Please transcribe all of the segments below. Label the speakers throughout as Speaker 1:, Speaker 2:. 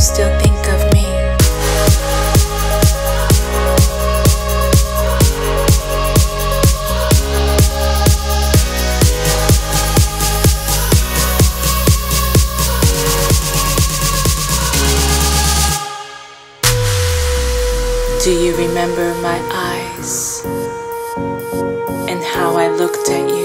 Speaker 1: still think of me? Do you remember my eyes and how I looked at you?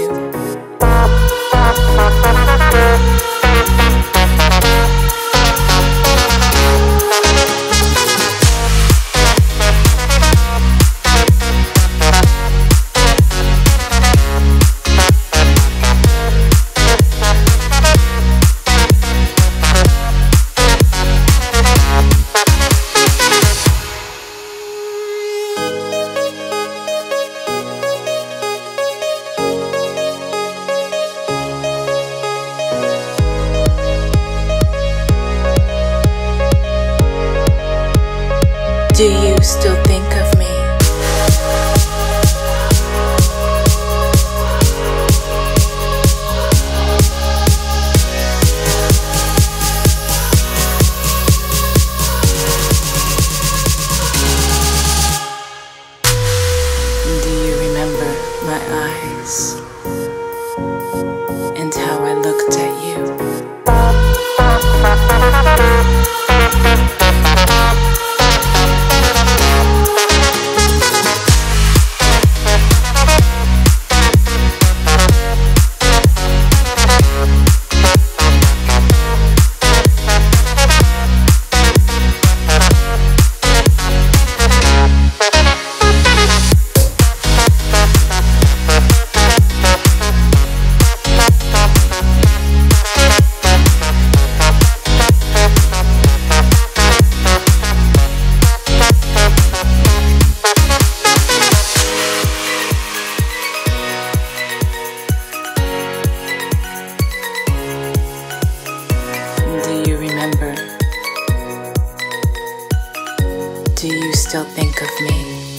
Speaker 1: Do you still think of me? Do you remember my eyes still think of me?